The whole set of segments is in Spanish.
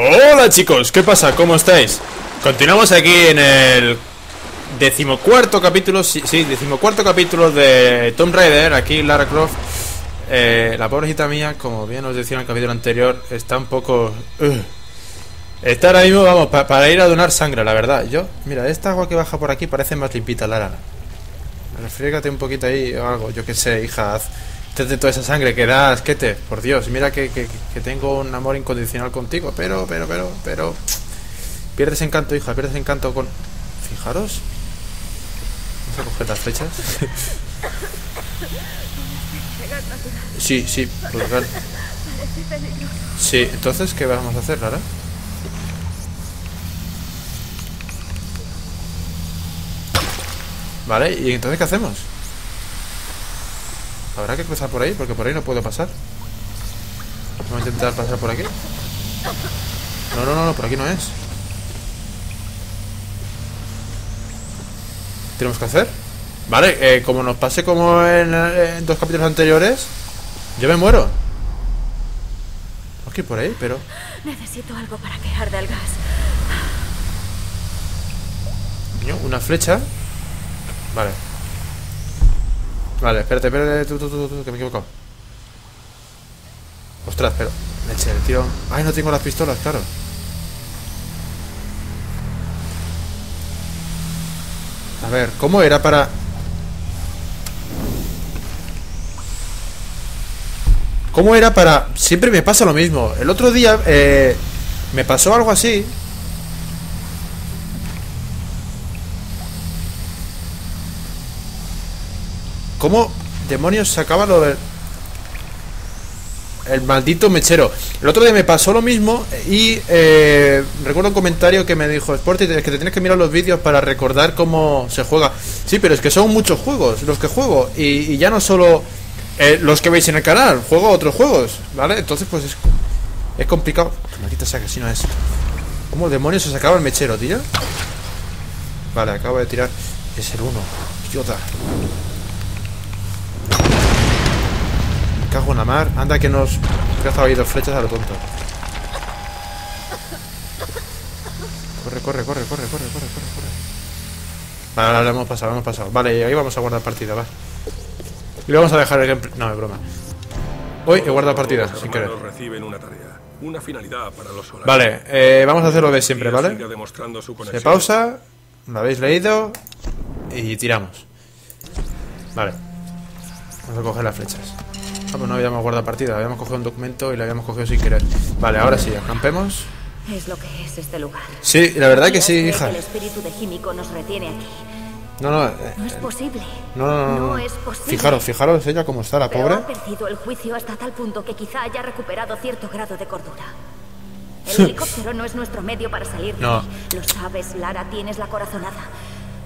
Hola chicos, ¿qué pasa? ¿Cómo estáis? Continuamos aquí en el decimocuarto capítulo, sí, sí decimocuarto capítulo de Tomb Raider, aquí Lara Croft. Eh, la pobrecita mía, como bien os decía en el capítulo anterior, está un poco... Uh, está ahora mismo, vamos, para ir a donar sangre, la verdad. Yo, mira, esta agua que baja por aquí parece más limpita, Lara. Refrígate un poquito ahí o algo, yo qué sé, hija, de toda esa sangre que das, que te, por Dios, mira que, que, tengo un amor incondicional contigo, pero, pero, pero, pero, pierdes encanto, hija, pierdes encanto con, fijaros, vamos a coger las flechas, sí, sí, pulgar, sí, entonces, ¿qué vamos a hacer, Lara? Vale, ¿y entonces qué hacemos? Habrá que cruzar por ahí, porque por ahí no puedo pasar. Vamos a intentar pasar por aquí. No, no, no, no por aquí no es. ¿Tenemos que hacer? Vale, eh, como nos pase como en, en, dos capítulos anteriores, yo me muero. Ok, por ahí, pero... Necesito algo para del gas. Una flecha. Vale. Vale, espérate, espérate, tú, tú, tú, tú, que me he equivocado. Ostras, pero me eché el tiro. Ay, no tengo las pistolas, claro. A ver, ¿cómo era para...? ¿Cómo era para...? Siempre me pasa lo mismo. El otro día eh, me pasó algo así ¿Cómo demonios sacaba lo del... El maldito mechero. El otro día me pasó lo mismo y eh, recuerdo un comentario que me dijo, Sporty, es que te tienes que mirar los vídeos para recordar cómo se juega. Sí, pero es que son muchos juegos los que juego y, ya no solo eh, los que veis en el canal, juego otros juegos, ¿vale? Entonces pues es, es complicado. Maldita sea que si no es. ¿Cómo demonios se sacaba el mechero, tío? Vale, acabo de tirar. Es el uno. Idiota. Cago en la mar. Anda que nos ha ahí dos flechas a lo tonto. Corre, corre, corre, corre, corre, corre, corre, corre. Vale, ahora lo hemos pasado, lo hemos pasado. Vale, ahí vamos a guardar partida, va. Y le vamos a dejar el gameplay. No, es broma. Hoy he guardado partida, sin querer. Vale, eh, vamos a hacer lo de siempre, ¿vale? Se pausa, lo habéis leído y tiramos. Vale. Vamos a coger las flechas. Ah, pues no habíamos guardado partida, habíamos cogido un documento y lo habíamos cogido sin querer. Vale, ahora sí, acampemos. Es lo que es este lugar. Sí, la verdad que sí, hija. el espíritu de Químico nos retiene aquí. No, no, eh, no es posible. No, no, no, no, es posible. Fijaros, fijaros ella cómo está la pobre. ha perdido el juicio hasta tal punto que quizá haya recuperado cierto grado de cordura. El helicóptero no es nuestro medio para salir de no. Lo sabes, Lara, tienes la corazonada.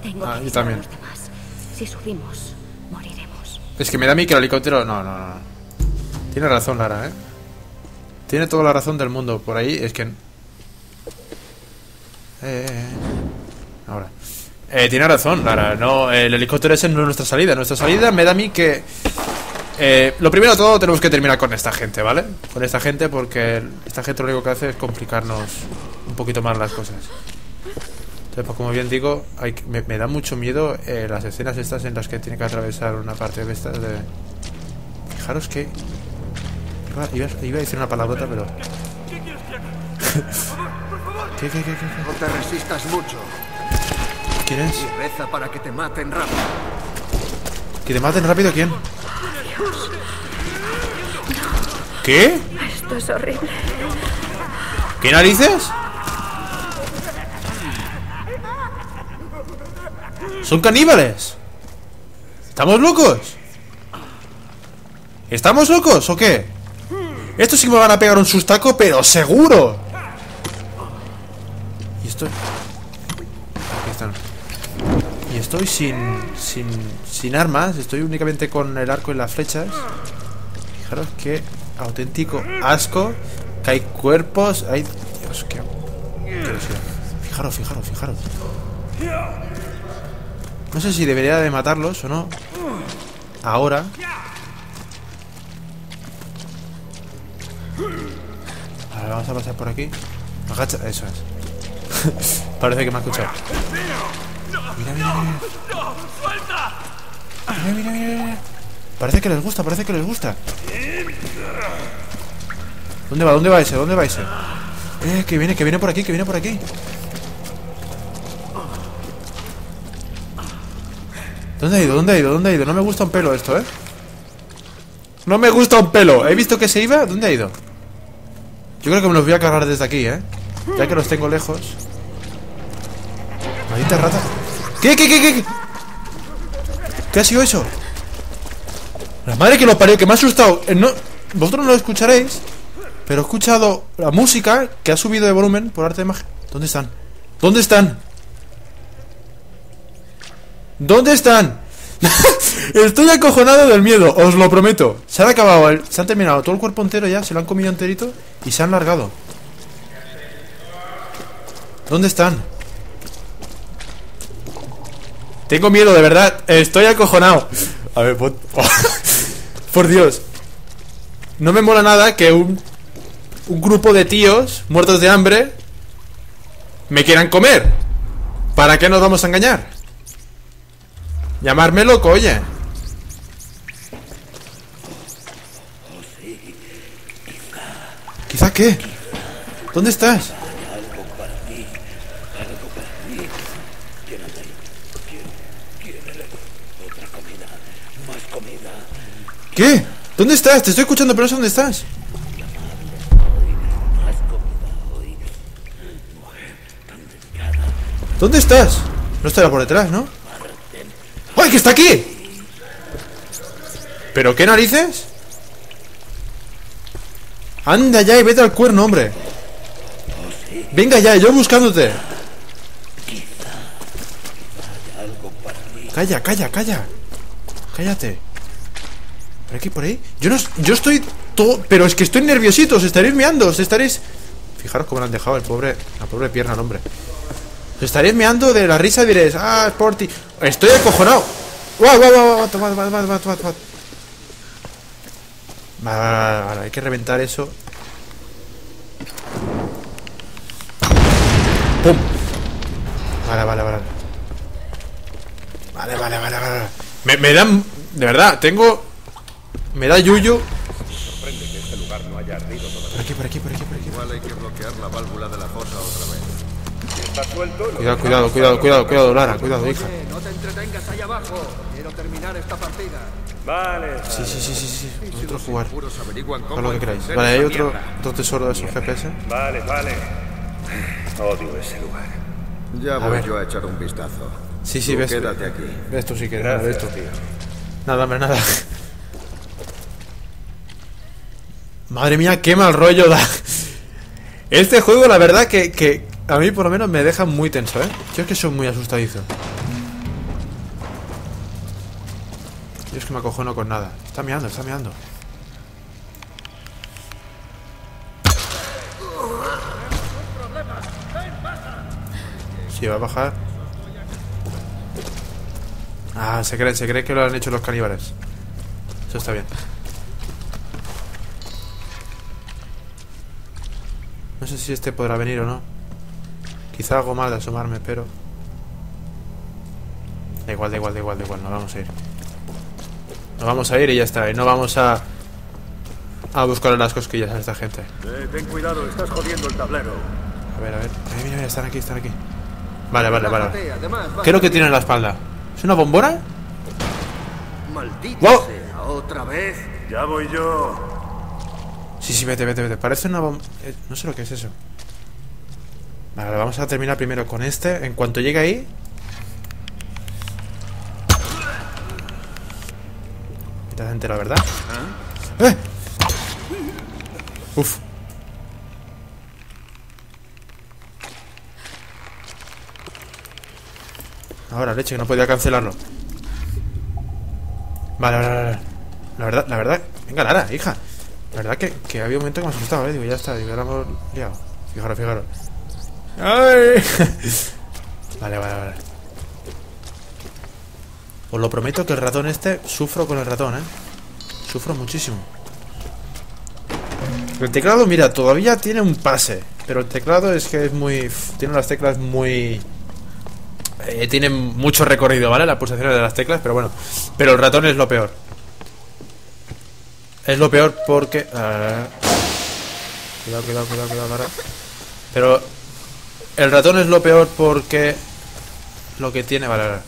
Tengo ah, que yo también. los demás. Si subimos, moriremos. Es que me da a mí que el helicóptero... No, no, no. Tiene razón, Lara, ¿eh? Tiene toda la razón del mundo. Por ahí es que... Eh, eh, eh. Ahora. Eh, tiene razón, Lara. No, el helicóptero ese no es nuestra salida. Nuestra salida me da a mí que... Eh, lo primero de todo tenemos que terminar con esta gente, ¿vale? Con esta gente porque esta gente lo único que hace es complicarnos un poquito más las cosas. Entonces, pues como bien digo, me, da mucho miedo eh, las escenas estas en las que tiene que atravesar una parte de estas de... Fijaros que Iba, iba, a decir una palabrota, pero... ¿Qué, qué, qué, qué, No te resistas mucho. ¿Quién es? Y reza para que te maten rápido. ¿Que te maten rápido quién? ¿Qué? Esto es horrible. ¿Qué narices? ¿Son caníbales? ¿Estamos locos? ¿Estamos locos o qué? Estos sí me van a pegar un sustaco, pero seguro. Y estoy... Aquí están. Y estoy sin, sin, sin armas. Estoy únicamente con el arco y las flechas. Fijaros qué auténtico asco. Que hay cuerpos. Hay... Dios, qué... Fijaros, fijaros, fijaros. No sé si debería de matarlos o no. Ahora. Vamos a pasar por aquí. Agacha, eso es. Parece que me ha escuchado. Mira, mira. Mira, mira, mira, mira. Parece que les gusta, parece que les gusta. ¿Dónde va? ¿Dónde va ese? ¿Dónde va ese? Eh, que viene, que viene por aquí, que viene por aquí. ¿Dónde ha ido? ¿Dónde ha ido? ¿Dónde ha ido? No me gusta un pelo esto, ¿eh? No me gusta un pelo. He visto que se iba. ¿Dónde ha ido? Yo creo que me los voy a cargar desde aquí, ¿eh? Ya que los tengo lejos. Maldita rata. ¿Qué, qué, qué, qué? ¿Qué ha sido eso? La madre que lo parió, que me ha asustado. Eh, no, vosotros no lo escucharéis, pero he escuchado la música que ha subido de volumen por arte de magia. ¿Dónde están? ¿Dónde están? ¿Dónde están? Estoy acojonado del miedo, os lo prometo. Se han acabado, se han terminado todo el cuerpo entero ya, se lo han comido enterito y se han largado. ¿Dónde están? Tengo miedo, de verdad. Estoy acojonado. A ver, pon- por Dios. No me mola nada que un, un grupo de tíos muertos de hambre me quieran comer. ¿Para qué nos vamos a engañar? Llamarme loco, oye. ¿Quizá qué? ¿Dónde estás? ¿Qué? ¿Dónde estás? Te estoy escuchando, pero no sé dónde estás. ¿Dónde estás? No estará por detrás, ¿no? ¡Ay, que está aquí! ¿Pero qué narices? Anda ya y vete al cuerno, hombre. Venga ya, yo buscándote. Calla, calla, calla. Cállate. ¿Por aquí, por ahí? Yo no... Yo estoy todo... Pero es que estoy nerviosito. Os estaréis meando. Os estaréis... Fijaros cómo le han dejado el pobre... La pobre pierna al hombre. Os estaréis meando de la risa y diréis... Ah, Sporty. Estoy acojonado. ¡Guau, guau, guau! guau, Toma, toma, toma, toma, toma, toma. Vale, vale, vale, hay que reventar eso. ¡Pum! Vale, vale, vale. Vale, vale, vale, vale. Me, me dan... De verdad, tengo... Me da yuyu. Por aquí, por aquí, por aquí, por aquí. Igual hay que bloquear la válvula de la fosa otra vez. Cuidado, cuidado, cuidado, cuidado, cuidado, Lara, cuidado, hija. Oye, no te entretengas ahí abajo. Quiero terminar esta partida. Sí, sí, sí, sí, sí. Vosotros jugar. Lo que queráis. Vale, hay otro, otro tesoro de esos GPS. Vale, vale. Odio ese lugar. Ya voy yo a echar un vistazo. Sí, sí, Tú ves. Quédate aquí. Ves tú si quieres, nada. Gracias, tío. Nada, hombre, nada. Madre mía, qué mal rollo da. Este juego, la verdad, que, que a mí por lo menos me deja muy tenso, ¿eh? Yo es que soy muy asustadizo. Yo es que me acojono con nada. Está meando, está meando. Sí, va a bajar. Ah, se cree, se cree que lo han hecho los caníbales. Eso está bien. No sé si este podrá venir o no. Quizá hago mal de asomarme, pero... Da igual, da igual, da igual, da igual. Nos vamos a ir. Nos vamos a ir y ya está. Y no vamos a... A buscar las cosquillas a esta gente. Eh, ten cuidado, estás jodiendo el tablero. A ver, a ver. Mira, mira, mira, están aquí, están aquí. Vale, vale, vale. Relájate, Además, vas ¿Qué es lo a que tiene en la espalda? ¿Es una bombona? Maldita Wow. sea, otra vez. Ya voy yo. Sí, sí, vete, vete, vete. Parece una bomba... eh, no sé lo que es eso. Vale, vamos a terminar primero con este. En cuanto llegue ahí... Te has enterado, ¿verdad? ¡Eh! Uf. Ahora, leche, que no podía cancelarlo. Vale, vale, vale. La verdad, la verdad... Venga, Lara, hija. La verdad que, que había un momento que me asustaba, ¿eh? Digo, ya está, digo, ya la hemos liado. Fijaros, fijaros. Vale, vale, vale. Os lo prometo que el ratón este, sufro con el ratón, ¿eh? Sufro muchísimo. El teclado, mira, todavía tiene un pase. Pero el teclado es que es muy... Tiene las teclas muy... Eh, tiene mucho recorrido, ¿vale? Las pulsaciones de las teclas, pero bueno. Pero el ratón es lo peor. Es lo peor porque... ah, cuidado, cuidado, cuidado, cuidado. Pero el ratón es lo peor porque lo que tiene... Vale, vale.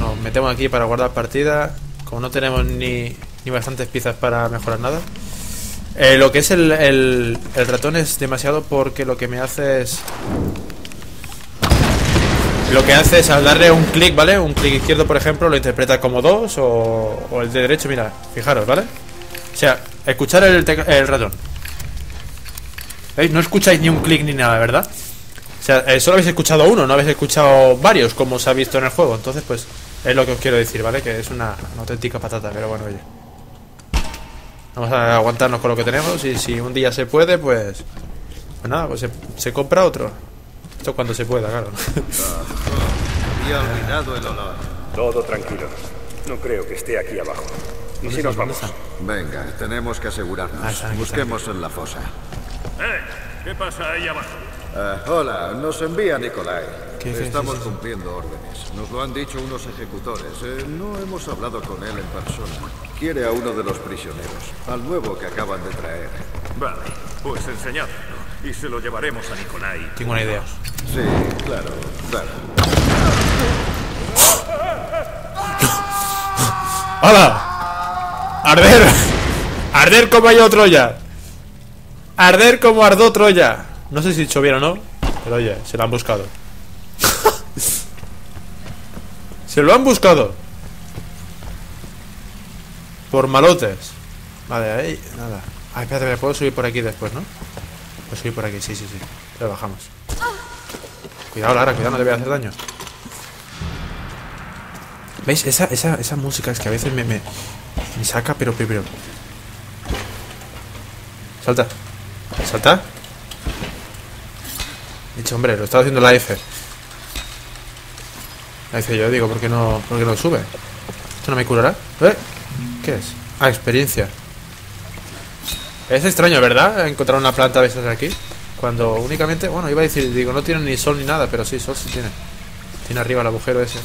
Nos metemos aquí para guardar partida. Como no tenemos ni, ni bastantes piezas para mejorar nada. Eh, lo que es el, el, el ratón es demasiado porque lo que me hace es... Lo que hace es al darle un clic, ¿vale? Un clic izquierdo, por ejemplo, lo interpreta como dos o, el de derecho, mira, fijaros, ¿vale? O sea, escuchar el, el ratón. ¿Veis? No escucháis ni un clic ni nada, ¿verdad? O sea, eh, solo habéis escuchado uno, no habéis escuchado varios, como se ha visto en el juego. Entonces, pues, es lo que os quiero decir, ¿vale? Que es una, una auténtica patata, pero bueno, oye. Vamos a aguantarnos con lo que tenemos y si un día se puede, pues... Pues nada, pues se, se compra otro. Esto cuando se pueda, claro. Había olvidado el olor. Todo tranquilo. No creo que esté aquí abajo. ¿Y si nos ¿Dónde vamos? Venga, tenemos que asegurarnos. Ah, Busquemos en la fosa. ¡Eh! ¿Qué pasa ahí abajo? Ah, hola, nos envía Nicolai. ¿Qué- qué- Estamos es cumpliendo órdenes. Nos lo han dicho unos ejecutores. Eh, no hemos hablado con él en persona. Quiere a uno de los prisioneros, al nuevo que acaban de traer. Vale, pues enseñádmelo. Y se lo llevaremos a Nicolai. Tengo una idea. Sí, claro, claro. ¡Hala! ¡Arder! ¡Arder como hay Troya! ¡Arder como ardó Troya! No sé si bien o no, pero oye, se lo han buscado. se lo han buscado. Por malotes. Vale, ahí, nada. Ah, espérate, me puedo subir por aquí después, ¿no? Puedo subir por aquí, sí, sí, sí. Pero bajamos. Cuidado, Lara, cuidado, no te voy a hacer daño. ¿Veis? Esa, esa, esa música es que a veces me, me, me saca, pero, pero, pero. Salta. Dicho, hombre, lo estaba haciendo la F. La F yo digo, ¿por qué no, por qué no sube? ¿Esto no me curará? ¿Eh? ¿Qué es? Ah, experiencia. Es extraño, ¿verdad? Encontrar una planta de esas aquí. Cuando únicamente, bueno, iba a decir, digo, no tiene ni sol ni nada, pero sí, sol sí tiene. Tiene arriba el agujero ese.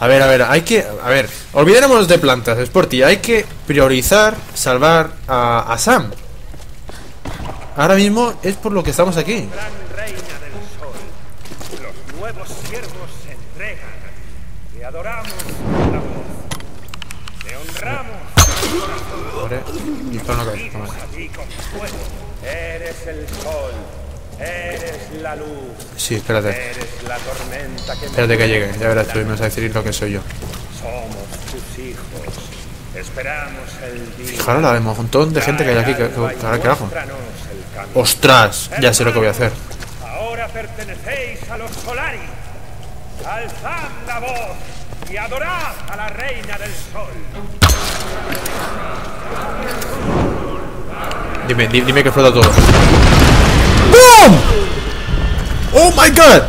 A ver, a ver, hay que. A ver, olvidémonos de plantas, Sporty. Hay que priorizar salvar a, a Sam. Ahora mismo es por lo que estamos aquí. Gran reina del sol, los nuevos siervos se entregan. Te adoramos la voz. Te honramos Pobre, disparo no cae. Eres el sol. Eres la luz. Sí, espérate. Eres la tormenta que Espérate que llegue. Ya verás tú y me vas a decir lo que soy yo. Somos tus hijos. Esperamos el día. Fijaros la de montón de gente que hay aquí. Que, que- que- ahora ¡Ostras! Ya sé lo que voy a hacer. Ahora pertenecéis a los Solari. Alzad la voz y adorad a la reina del sol. Dime, di- dime que flota todo. ¡Boom! ¡Oh my god!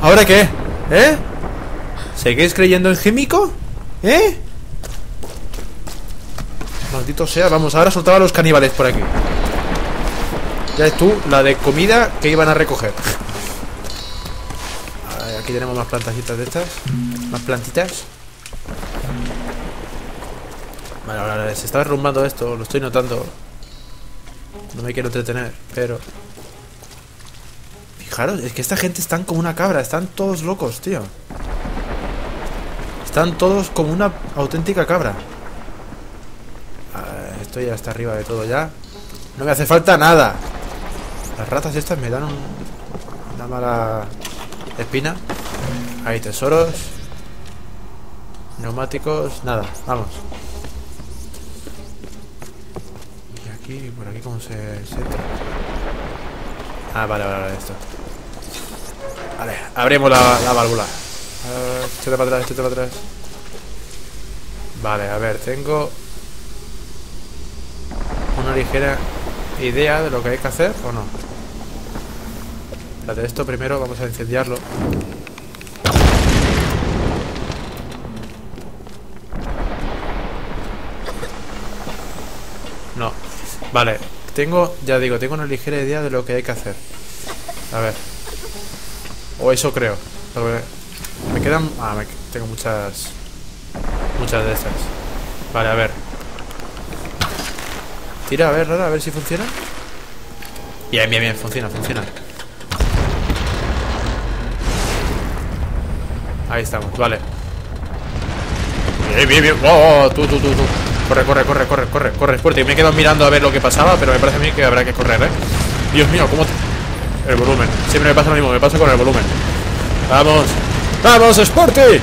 ¿Ahora qué? ¿Eh? ¿Seguís creyendo en Gímico? ¿Eh? Maldito sea, vamos, ahora soltaba a los caníbales por aquí. Ya es tú, la de comida que iban a recoger. Aquí tenemos más plantajitas de estas. Más plantitas. Vale, ahora se está derrumbando esto, lo estoy notando. No me quiero entretener, pero... Fijaros, es que esta gente están como una cabra, están todos locos, tío. Están todos como una auténtica cabra. Ah, Estoy hasta arriba de todo ya. No me hace falta nada. Las ratas estas me dan un- una mala espina. Hay tesoros. Neumáticos, nada, vamos. Y aquí, por aquí, ¿cómo se, se entra? Ah, vale, vale, vale, esto. Vale, abrimos la, la válvula. Uh, échate para atrás, échate para atrás. Vale, a ver, tengo una ligera idea de lo que hay que hacer o no. Esto primero vamos a incendiarlo. No. Vale. Tengo, ya digo, tengo una ligera idea de lo que hay que hacer. A ver. O eso creo. Me quedan... Ah, me... tengo muchas... Muchas de estas. Vale, a ver. Tira, a ver, Rara, a ver si funciona. Bien, bien, bien, funciona, funciona. Ahí estamos, vale. Bien, bien, bien. Oh, tú, tú, tú, tú. Corre, corre, corre, corre, corre, corre fuerte. Me he quedado mirando a ver lo que pasaba, pero me parece a mí que habrá que correr, ¿eh? Dios mío, ¿cómo...? El volumen. Siempre me pasa lo mismo, me pasa con el volumen. ¡Vamos! ¡Vamos, Sporty!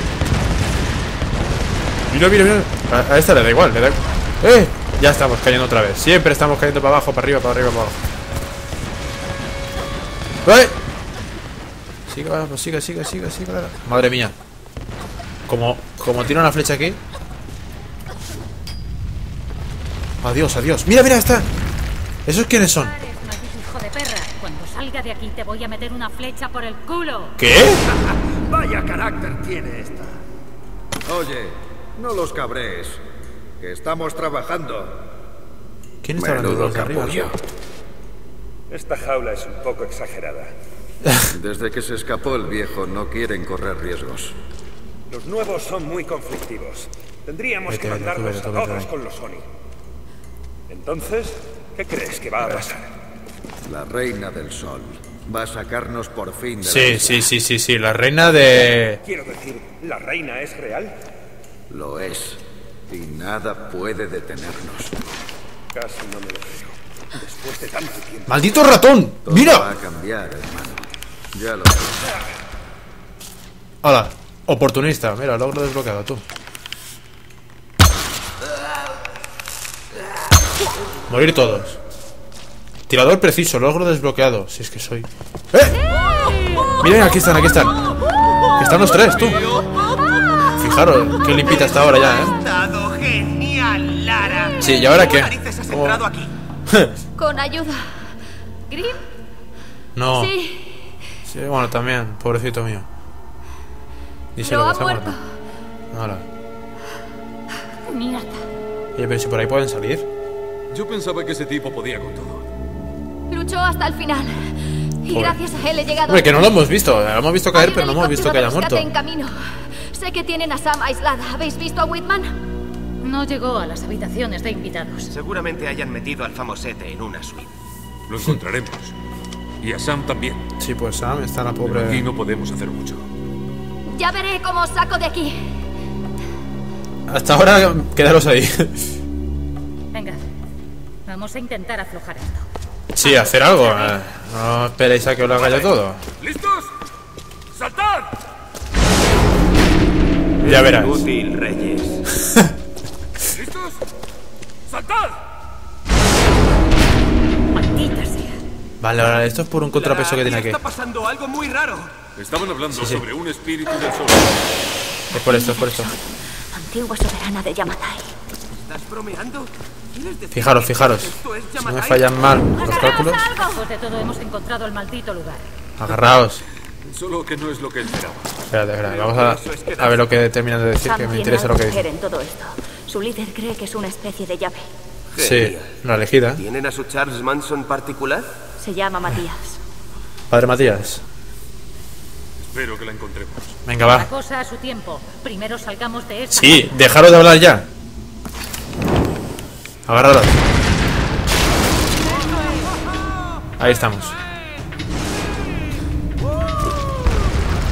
Mira, mira, mira. A, a esta le da igual, le da igual. ¡Eh! Ya estamos cayendo otra vez. Siempre estamos cayendo para abajo, para arriba, para arriba, para abajo. ¡Eh! Sigue, vamos, sigue, sigue, sigue, sigue. Madre mía. Como, como tira una flecha aquí. Adiós, adiós. Mira, mira, está. ¿Esos quiénes son? Eres, maldito hijo de perra. Cuando salga de aquí te voy a meter una flecha por el culo. ¿Qué? Vaya carácter tiene esta. Oye, no los cabrees. Que estamos trabajando. ¿Quién está hablando Menudo los de arriba? capullo. Esta jaula es un poco exagerada. Desde que se escapó el viejo no quieren correr riesgos. Los nuevos son muy conflictivos. Tendríamos Vete, que mandarlos vete, a vete, todos vete. con los Sony. Entonces, ¿qué crees que va a pasar? La reina del sol va a sacarnos por fin de la Sí, isla. sí, sí, sí, sí. La reina de... Quiero decir, ¿la reina es real? Lo es. Y nada puede detenernos. Casi no me lo creo. Después de tanto tiempo. ¡Maldito ratón! Todo va ¡Mira! a cambiar, hermano. Ya lo verás. Hola. Oportunista. Mira, logro desbloqueado, tú. Morir todos. Tirador preciso, logro desbloqueado. Si es que soy. ¡Eh! Miren, aquí están, aquí están. Están los tres, tú. Fijaros, qué limpita está ahora ya, ¿eh? Dado genial, Lara. Sí, ¿y ahora qué? has aquí? Con ayuda. ¿Grim? No. Sí, Sí, bueno, también, pobrecito mío. Díselo lo que ha está muerto. Hola. Mierda. Oye, pero si por ahí pueden salir. Yo pensaba que ese tipo podía con todo. Luchó hasta el final. Y Joder. gracias a él he llegado. Hombre, que no lo hemos visto. Lo hemos visto caer, pero no hemos visto que haya muerto. en camino. Sé que tienen a Sam aislada. ¿Habéis visto a Whitman? No llegó a las habitaciones de invitados. Seguramente hayan metido al famosete en una suite. Lo encontraremos. Y a Sam también. Sí, pues Sam está la Pero aquí pobre. no podemos hacer mucho. Ya veré cómo os saco de aquí. Hasta ahora, quedaros ahí. Venga, vamos a intentar aflojar esto. Sí, hacer algo. eh. No esperéis a que os lo haga yo todo. ¿Listos? ¡Saltad! Ya verás. Útil, Reyes. ¿Listos? ¡Saltad! Maldita sea. Vale, ahora esto es por un contrapeso que tiene aquí. Está pasando algo muy raro. Estaban hablando sí. sobre un espíritu del sol. Es por esto, es por esto. Antigua soberana de Yamatai. ¿Estás bromeando? ¿Quieres decir Fijaros, fijaros. Si no me fallan mal los cálculos. Después de todo hemos encontrado el maldito lugar. Agarraos. Solo que no es lo que esperaba. Espérate, espérate. Vamos a, a ver lo que terminan de decir, Sam que me interesa lo que dicen. en todo esto. Su líder cree que es una especie de llave. Sí, una elegida. ¿Tienen a su Charles Manson particular? Se llama Matías. Padre Matías. Espero que la encontremos. Venga, La va. cosa a su tiempo. Primero salgamos de esta. Sí, dejaros de hablar ya. Agarraros. Ahí estamos.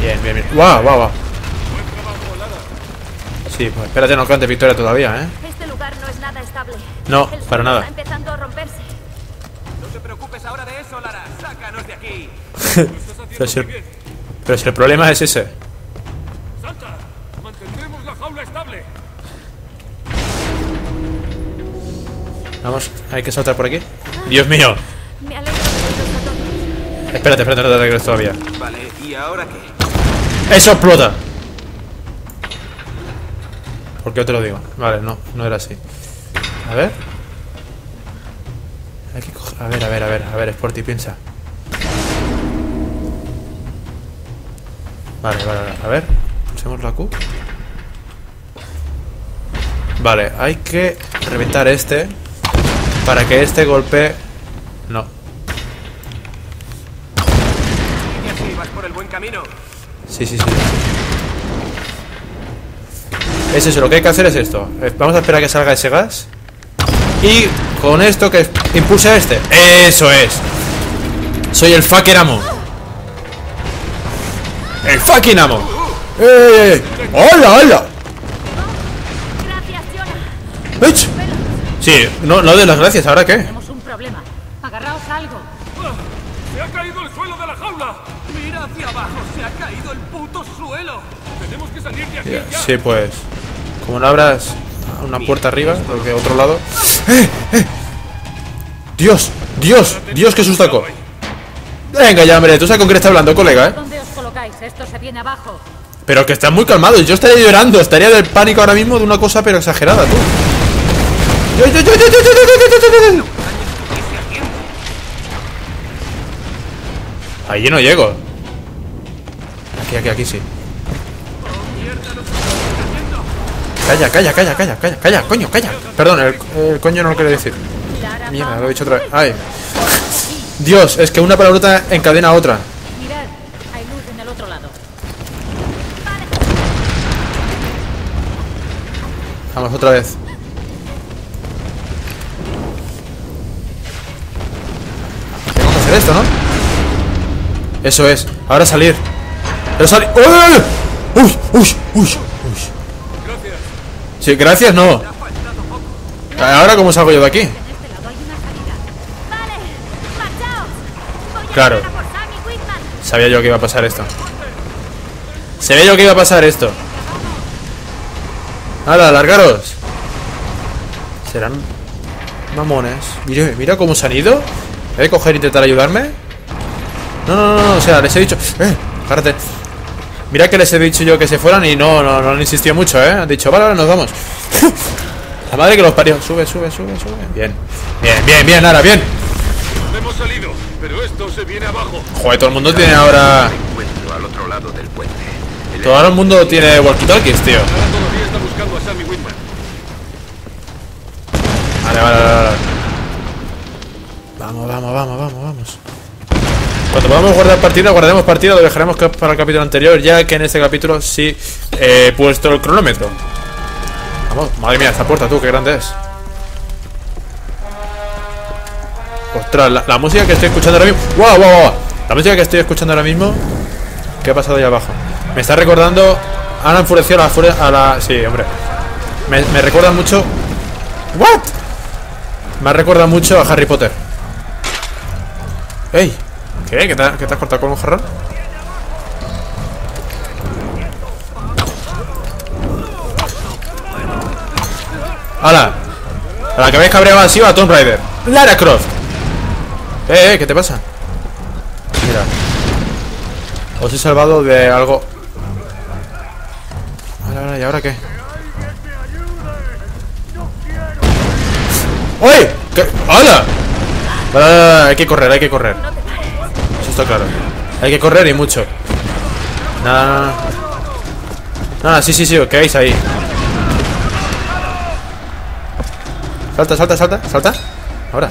Bien, bien, bien. ¡Guau, guau, guau! Sí, pues espérate, no cante victoria todavía, ¿eh? Este lugar no es nada estable. No, El para nada. Está empezando a romperse. No te preocupes ahora de eso, Lara. Sácanos de aquí. Pero si, el, pero si el problema es ese. ¡Salta! ¡Mantendremos la jaula estable! Vamos, hay que saltar por aquí. Dios mío. Me alegro de. Espérate, espérate, no te todavía. Vale, ¿y ahora qué? ¡Eso explota! ¿Por qué yo te lo digo? Vale, no, no era así. A ver. Hay que coger... A ver, a ver, a ver, a ver, Sporty, piensa. Vale, vale, vale, a ver. Pulsemos la Q. Vale, hay que reventar este. Para que este golpe... No. Por el buen camino. Sí, sí, sí. Es eso, lo que hay que hacer es esto. Eh, Vamos a esperar a que salga ese gas. Y con esto que impulse a este. Eso es. Soy el fucking amo. El fucking amo. ¡Eh! ¡Hola, hola! Gracias. Sí, no, no de las gracias, ¿ahora qué? Tenemos un problema. Agarraos algo. ¡Se ha caído el suelo de la jaula! ¡Mira hacia abajo! Sí, pues. Como no abras una puerta arriba, porque otro lado. ¡Eh! ¡Eh! ¡Dios! ¡Dios! ¡Dios, qué sustaco! Venga ya, hombre, tú sabes con qué está hablando, colega, ¿eh? ¿Dónde os colocáis? Esto se viene abajo. Pero que estás muy calmado, yo estaría llorando, estaría del pánico ahora mismo de una cosa pero exagerada, tú. Yo, yo, yo, Allí no llego. Aquí, aquí, aquí sí. Calla, calla, calla, calla, calla, calla, coño, calla. Perdón, el, coño no lo quería decir. Mierda, lo he dicho otra vez. Ay. Dios, es que una palabrota encadena a otra. Vamos otra vez. Vamos a hacer esto, ¿no? Eso es. Ahora salir. Pero salir. ¡Uy! ¡Uy! ¡Uy! ¡Uy! Sí, gracias, no. Ahora, ¿cómo salgo yo de aquí? Voy a Claro. a y. Sabía yo que iba a pasar esto. Sabía yo que iba a pasar esto. ¡Hala, largaros! Serán mamones. Mira, mira cómo se han ido. ¿He de coger e intentar ayudarme? No, no, no, no, o sea, les he dicho... ¡Eh! Agárrate. Mira que les he dicho yo que se fueran y no, no, no han insistido mucho, ¿eh? Han dicho, vale, vale, nos vamos. La madre que los parió. Sube, sube, sube, sube. Bien. Bien, bien, bien, Lara, bien. Hemos salido, pero esto se viene abajo. Joder, todo el mundo tiene ahora... Encuentro al otro lado del puente. El Todo el mundo tiene walkie-talkies, tío. Vale, vale, vale, vale. Vamos, vamos, vamos, vamos, vamos. Cuando podamos guardar partida, guardaremos partida, lo dejaremos para el capítulo anterior, ya que en este capítulo sí he puesto el cronómetro. Vamos, madre mía, esta puerta, tú, qué grande es. Ostras, la, música que estoy escuchando ahora mismo. ¡Wow, wow, wow! La música que estoy escuchando ahora mismo. ¿Qué ha pasado ahí abajo? Me está recordando. Han enfurecido a la, a la. Sí, hombre. Me, me recuerda mucho. ¿What? Me recuerda mucho a Harry Potter. ¡Ey! ¿Qué? ¿Que te, has cortado con un jarrón? ¡Hala! A la que habéis cabreado así a Tomb Raider. ¡Lara Croft! ¡Eh, eh! ¿Qué te pasa? Mira. Os he salvado de algo. Vale, ¿y ahora qué? ¡Uy! ¡Hala! Vale, hay que correr, hay que correr. Está claro. Hay que correr y mucho. Nada, nada, sí, sí, sí, os quedáis ahí. Salta, salta, salta, salta. Ahora.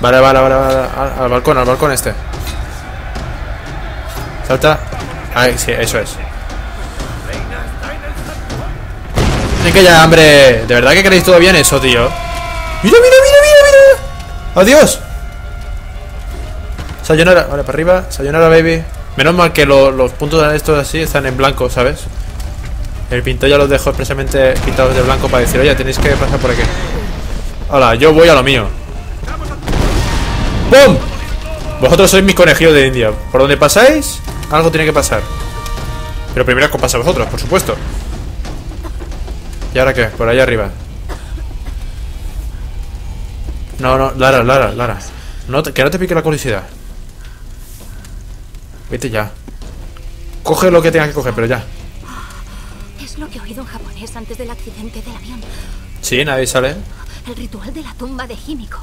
Vale, vale, vale, vale. Al, al balcón, al balcón este. Salta. Ahí, sí, eso es. Venga ya, hombre. ¿De verdad que queréis todo bien eso, tío? ¡Mira, mira, mira, mira, mira! ¡Adiós! Sayonara, vale, para arriba. Sayonara, baby. Menos mal que lo- los puntos de estos así están en blanco, ¿sabes? El pintor ya los dejó expresamente pintados de blanco para decir, oye, tenéis que pasar por aquí. Hola, yo voy a lo mío. ¡Bum! Vosotros sois mis conejillos de India. Por donde pasáis, algo tiene que pasar. Pero primero que pasa vosotros, por supuesto. ¿Y ahora qué? Por allá arriba. No, no, Lara, Lara, Lara. No que no te pique la curiosidad. Vete ya. Coge lo que tengas que coger, pero ya. Es lo que he oído en japonés antes del accidente del avión. Sí, nadie sale. El ritual de la tumba de Himiko.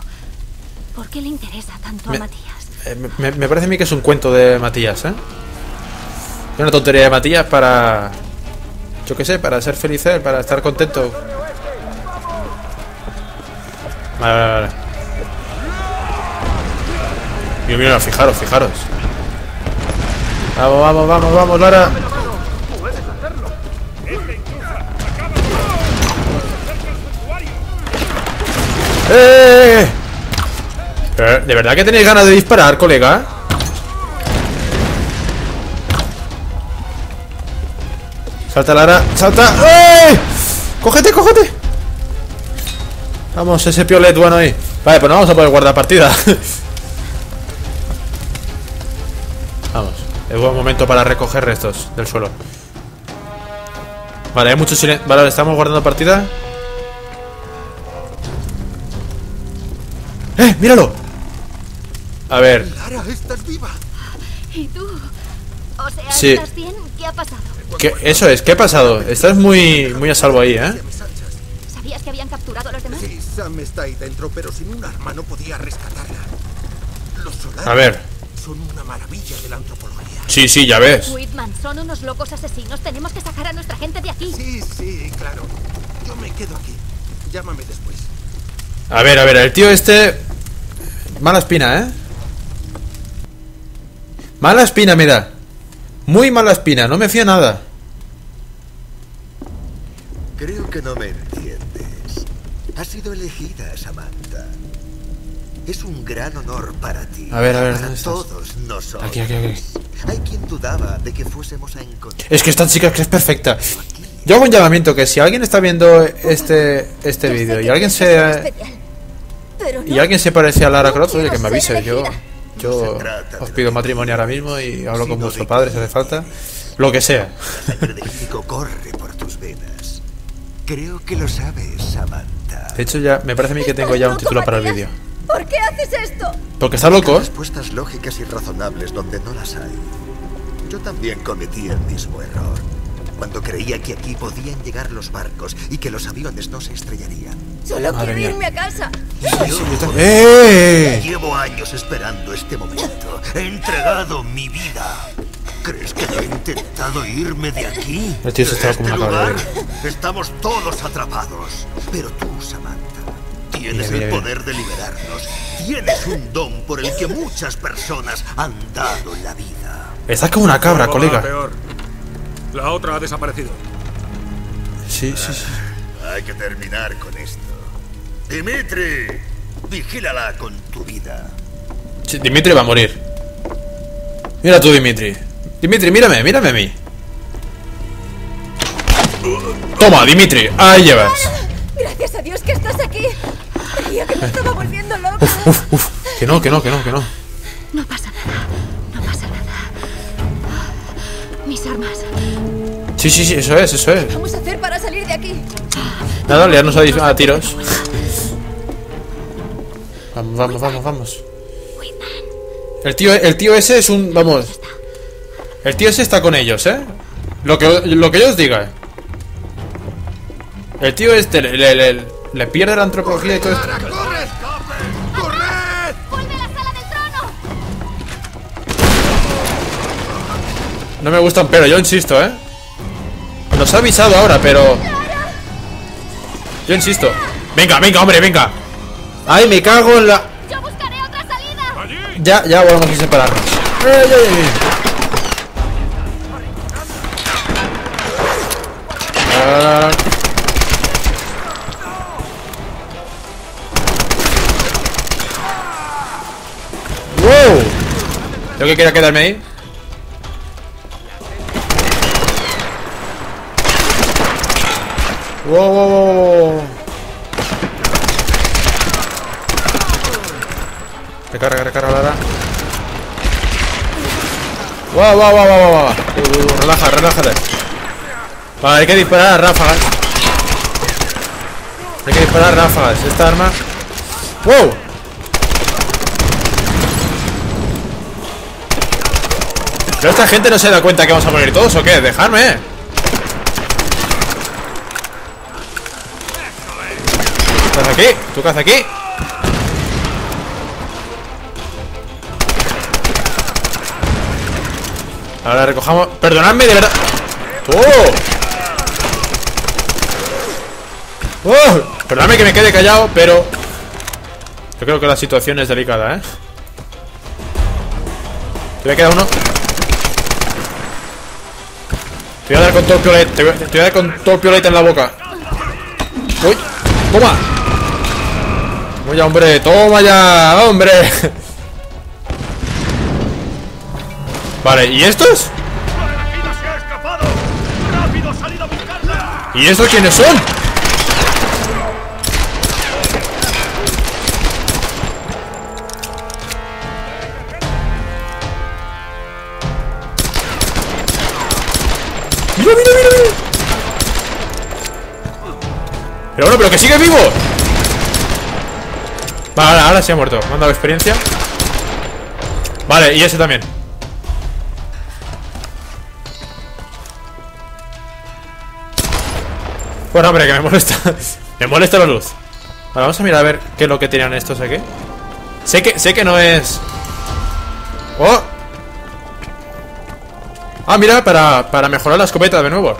¿Por qué le interesa tanto Me- a Matías? Eh, me- me, parece a mí que es un cuento de Matías, ¿eh? Es una tontería de Matías para... Yo qué sé, para ser feliz él, para estar contento. Vale, vale, vale. Mira, mira, fijaros, fijaros. Vamos, vamos, vamos, vamos, Lara. ¡Eh, ¡Eh! eh! Pero, ¿De verdad que tenéis ganas de disparar, colega? Salta, Lara, salta. ¡Eh! ¡Cógete, cógete! Vamos, ese piolet bueno ahí. Vale, pues no vamos a poder guardar partida. buen momento para recoger restos del suelo. Vale, hay mucho silencio. Vale, estamos guardando partida. ¡Eh! ¡Míralo! A ver, Lara, estás viva. ¿Y tú? O sea, Sí. ¿estás bien? ¿Qué ha pasado? ¿qué, eso es, ¿qué ha pasado? Estás muy, muy a salvo ahí, ¿eh? ¿Sabías que habían capturado a los demás? Sí, Sam está ahí dentro, pero sin un arma no podía rescatarla. Los solares A ver, son una maravilla de la antropología. Sí, sí, ya ves. Whitman, son unos locos asesinos. Tenemos que sacar a nuestra gente de aquí. Sí, sí, claro. Yo me quedo aquí. Llámame después. A ver, a ver, el tío este... Mala espina, ¿eh? Mala espina me da. Muy mala espina, no me fío nada. Creo que no me entiendes. Has sido elegida, Samantha. Es un gran honor para ti. A ver, a ver, Para ¿dónde estás? todos nosotros. Aquí, aquí, aquí. Hay quien dudaba de que fuésemos a encontrar. Es que esta chica que es perfecta. Yo hago un llamamiento que si alguien está viendo este este vídeo y alguien se especial, pero y alguien se parece a Lara No Croft, oye, que me avise. Yo elegida. yo os pido matrimonio ahora mismo y hablo con vuestro padre si hace falta. Lo que sea. De Químico corre por tus venas. Creo que lo sabes, Samantha. De hecho ya me parece a mí que tengo ¿Estás ya un título para el vídeo. ¿Por qué haces esto? Porque está loco. Respuestas lógicas y razonables donde no las hay. Yo también cometí el mismo error. Cuando creía que aquí podían llegar los barcos y que los aviones no se estrellarían. Solo Madre quiero mía. irme a casa. ¡Eh! Llevo años esperando este momento. He entregado mi vida. ¿Crees que he intentado irme de aquí? El tío se ¿De estaba como este una lugar? Estamos todos atrapados. Pero tú, Samantha, tienes Mira, mira, el mira. poder de liberarnos. Tienes un don por el que muchas personas han dado la vida. Estás como una cabra, colega. peor. La otra ha desaparecido. Sí, sí, sí. Hay que terminar con esto. Dimitri, vigílala con tu vida. Sí, Dimitri va a morir. Mira tú, Dimitri. Dimitri, mírame, mírame a mí. Toma, Dimitri, ahí llevas. Gracias a Dios que estás aquí. Creía que me estaba volviendo loca. Uf, uf. Que no, que no, que no, que no. No pasa nada. No pasa nada. Mis armas. Sí, sí, sí, eso es, eso es. ¿Qué vamos a hacer para salir de aquí? Nada, liarnos a, a tiros. Vamos, vamos, vamos, vamos. El tío, el tío ese es un. Vamos. El tío ese está con ellos, ¿eh? Lo que, lo que yo os diga. El tío este le, le- le- le pierde la antropología y todo esto. ¡Lara, corre! ¡Corre! ¡Vuelve a la sala del trono! No me gustan, pero yo insisto, ¿eh? Nos ha avisado ahora, pero... Yo insisto. Venga, venga, hombre, venga. Ay, me cago en la... ¡Yo buscaré otra salida! Ya, ya volvemos a separarnos. Ay, ay, ay. Yo que quería quedarme ahí. ¡Wow, wow, wow! Recarga, recarga, Lara. ¡Wow, wow, wow, wow, wow! Relaja, relájate. Vale, hay que disparar a ráfagas. Hay que disparar a ráfagas. Esta arma. ¡Wow! ¿Pero esta gente no se da cuenta que vamos a morir todos o qué? ¡Dejadme! ¿Tú haces aquí? ¿Tú qué haces aquí? Ahora recojamos. Perdonadme, de verdad. ¡Oh! ¡Oh! Perdonadme que me quede callado, pero. Yo creo que la situación es delicada, ¿eh? Te voy a quedar uno. Te voy a dar con todo el piolete. Te voy a, te voy a dar con todo el en la boca. ¡Uy! ¡Toma! Toma ya, hombre. ¡Toma ya, hombre! Vale, ¿y estos? ¿Y estos quiénes son? Pero bueno, pero que sigue vivo. Vale, ahora, ahora se ha muerto. Me han dado experiencia. Vale, y ese también. Bueno, hombre, que me molesta. Me molesta la luz. Vale, vamos a mirar a ver qué es lo que tenían estos aquí. Sé que, sé que no es. ¡Oh! Ah, mira, para, para mejorar la escopeta de nuevo.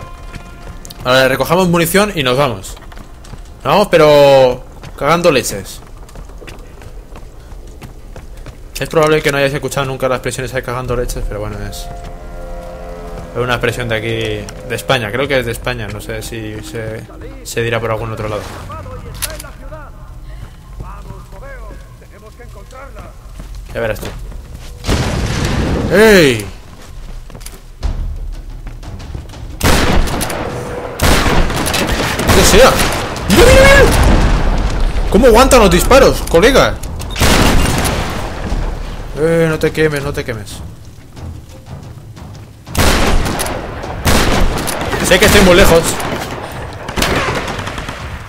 Vale, recojamos munición y nos vamos Vamos, pero... Cagando leches Es probable que no hayáis escuchado nunca las expresiones de cagando leches Pero bueno, es... Es una expresión de aquí... De España, creo que es de España No sé si se, se dirá por algún otro lado. Ya verás tú ¡Ey! ¡Que sea! ¿Cómo aguantan los disparos, colega? Eh, no te quemes, no te quemes. Sé que estoy muy lejos.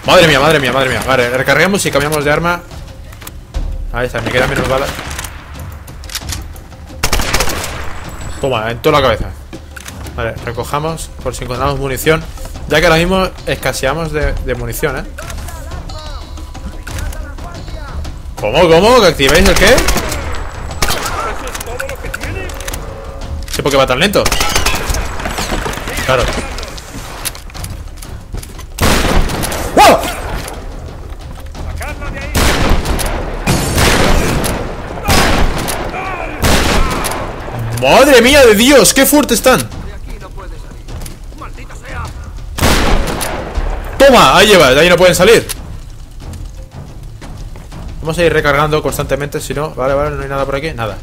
Madre mía, madre mía, madre mía. Vale, recargamos y cambiamos de arma. Ahí está, me quedan menos balas. Toma, en toda la cabeza. Vale, recojamos Por si encontramos munición. Ya que ahora mismo escaseamos de munición, ¿eh? ¿Cómo, cómo? ¿Que activéis el qué? ¿Sí por qué va tan lento? Claro ¡Wow! ¡Madre mía de Dios! ¡Qué fuertes están! ¡Toma! Ahí lleva, de ahí no pueden salir Vamos a ir recargando constantemente Si no, vale, vale, no hay nada por aquí Nada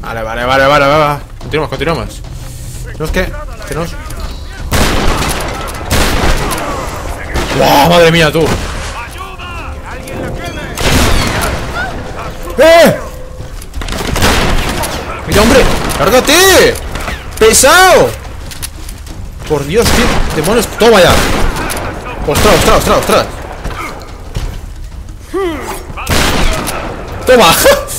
Vale, vale, vale, vale, vale. Continuamos, continuamos Tenemos que... Tenemos... ¡Wow! ¡Madre mía, tú! ¡Eh! ¡Mira, hombre! ¡Cárgate! ¡Pesado! Por Dios, qué demonios. Toma ya. Ostras, ostras, ostras, ostras. Toma.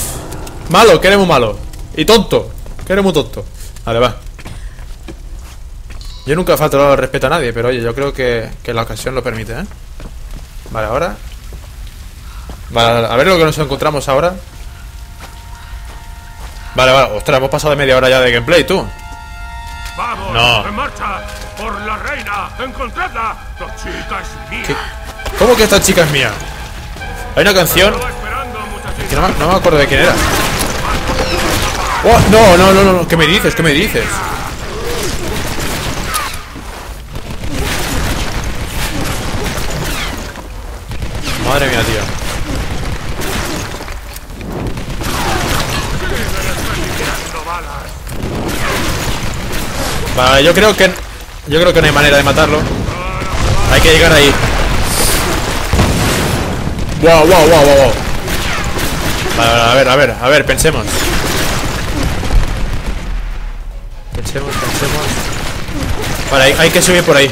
malo, que eres muy malo. Y tonto. Que eres muy tonto. Vale, va. Yo nunca he faltado el respeto a nadie, pero oye, yo creo que, que la ocasión lo permite, ¿eh? Vale, ahora. Vale, a ver lo que nos encontramos ahora. Vale, vale. Ostras, hemos pasado de media hora ya de gameplay, tú. ¡Vamos! No. ¡En marcha! ¡Por la reina! ¡Encontradla! ¡La chica es mía! ¿Qué? ¿Cómo que esta chica es mía? Hay una canción. Que no me, acuerdo de quién era. Oh, no, no, no, no, no. ¿Qué me dices? ¿Qué me dices? Madre mía, tío. Vale, yo creo que yo creo que no hay manera de matarlo. Hay que llegar ahí. Wow, wow, wow, wow, wow. A ver, a ver, a ver, pensemos. Pensemos, pensemos. Vale, hay, que subir por ahí.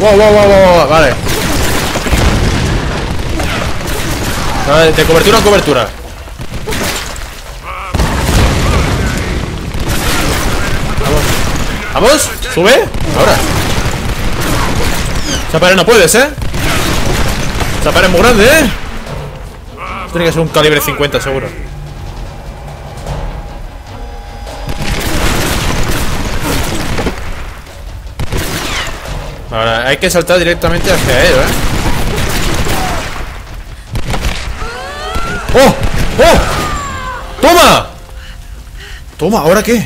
Wow, wow, wow, wow, vale. Vale, de cobertura a cobertura. Vamos. Vamos, sube. Ahora. Esa pared no puedes, ¿eh? Esa pared es muy grande, ¿eh? Esto tiene que ser un calibre 50 seguro. Ahora, hay que saltar directamente hacia él, ¿eh? ¡Oh! ¡Oh! ¡Toma! Toma, ¿ahora qué?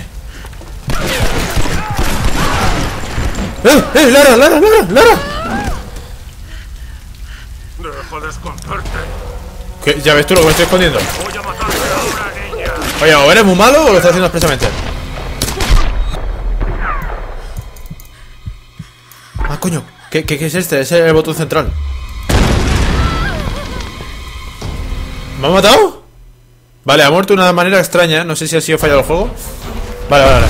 ¡Eh! ¡Eh! ¡Lara! ¡Lara! ¡Lara! ¡Lara! Deja de esconderte. Ya ves tú lo que me estoy escondiendo. Oye, ¿o eres muy malo o lo estás haciendo expresamente? Ah, coño. ¿Qué, es este? Es el botón central. ¿Me ha matado? Vale, ha muerto de una manera extraña. No sé si ha sido fallado el juego. Vale, vale.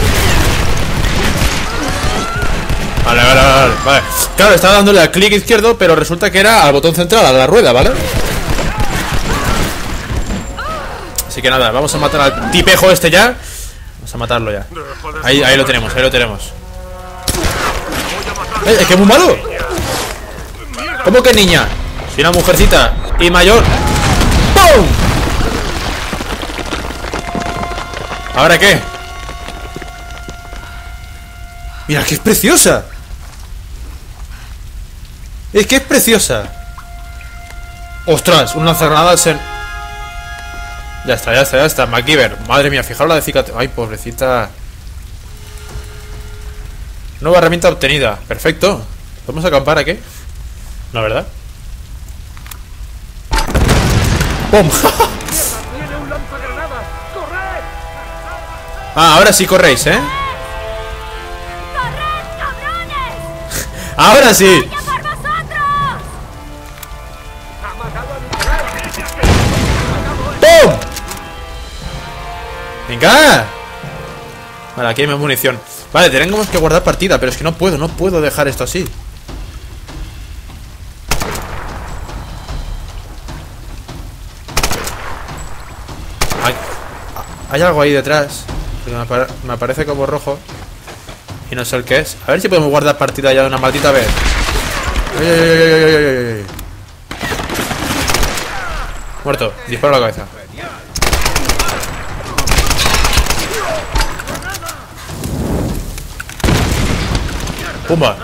Vale, vale, vale, vale. Vale. Claro, estaba dándole al clic izquierdo, pero resulta que era al botón central, a la rueda, ¿vale? Así que nada, vamos a matar al tipejo este ya. Vamos a matarlo ya. Ahí, ahí lo tenemos, ahí lo tenemos. ¡Eh, es que es muy malo! ¿Cómo que niña? Si una mujercita y mayor. ¡Pum! ¿Ahora qué? Mira, que es preciosa. Es que es preciosa. Ostras, un lanzagranadas en... Ya está, ya está, ya está. MacGyver. Madre mía, fijaros la de cicatriz. Ay, pobrecita. Nueva herramienta obtenida. Perfecto. ¿Vamos a acampar aquí? ¿No, verdad? ¡Pum! Ah, ahora sí corréis, ¿eh? ¡Corred, cabrones! ¡Ahora sí! ¡Venga! Vale, aquí hay más munición. Vale, tenemos que guardar partida Pero es que no puedo, no puedo dejar esto así. Hay, algo ahí detrás me, apare- me aparece como rojo. Y no sé el qué es. A ver si podemos guardar partida ya de una maldita vez. Muerto, disparo la cabeza Pumba.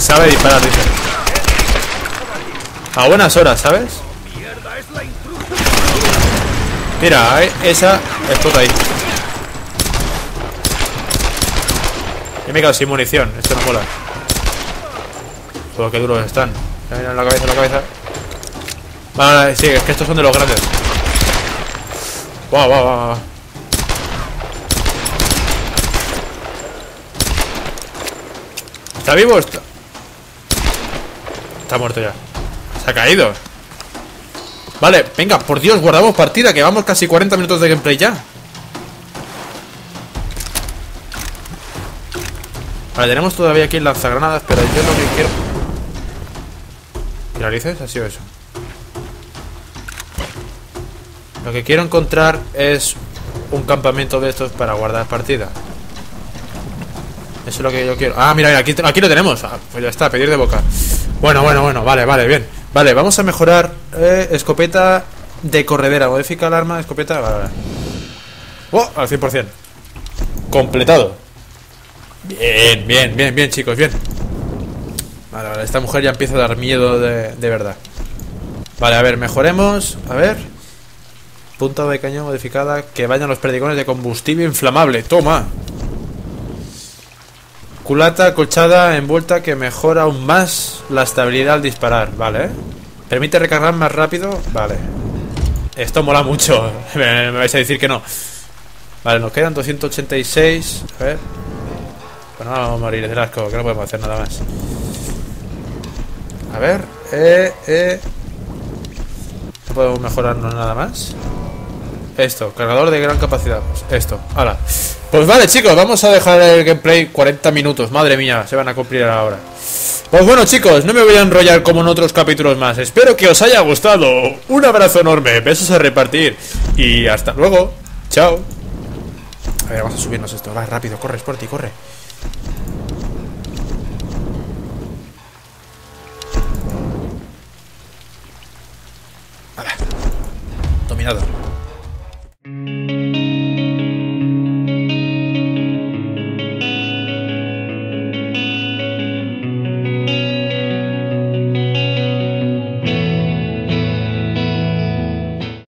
Sabe disparar, dice. A buenas horas, ¿sabes? Mira, ahí, esa explota ahí. Y me he quedado sin munición Esto no mola. Todo que duros están. Mira, en la cabeza, en la cabeza. Vale, sí, es que estos son de los grandes. Guau, guau, guau, guau ¿Está vivo o está? Muerto ya. Se ha caído. Vale, venga, por Dios, guardamos partida Que vamos casi 40 minutos de gameplay ya. Vale, tenemos todavía aquí lanzagranadas Pero yo lo que quiero ¿Finalices? Ha sido eso. Lo que quiero encontrar es Un campamento de estos para guardar partida eso es lo que yo quiero. Ah, mira, mira, aquí, lo tenemos. Ah, pues ya está, pedir de boca. Bueno, bueno, bueno, vale, vale, bien. Vale, vamos a mejorar eh, escopeta de corredera. Modifica el arma, escopeta. Vale, vale. Oh, al 100%. Completado. Bien, bien, bien, bien, chicos, bien. Vale, vale, esta mujer ya empieza a dar miedo de, de verdad. Vale, a ver, mejoremos. A ver. Punta de cañón modificada. Que vayan los perdigones de combustible inflamable. Toma. Culata acolchada envuelta que mejora aún más la estabilidad al disparar, vale. Permite recargar más rápido, vale. Esto mola mucho, me, me vais a decir que no. Vale, nos quedan 286, a ver. Bueno, vamos a morir del asco, que no podemos hacer nada más. A ver, eh, eh. No podemos mejorarnos nada más. Esto, cargador de gran capacidad. Esto, hala. Pues vale, chicos, vamos a dejar el gameplay 40 minutos. Madre mía, se van a cumplir ahora. Pues bueno, chicos, no me voy a enrollar como en otros capítulos más. Espero que os haya gustado. Un abrazo enorme, besos a repartir. Y hasta luego. Chao. A ver, vamos a subirnos esto. Va, rápido, corre, Sporty, corre. Dominado. Thank you.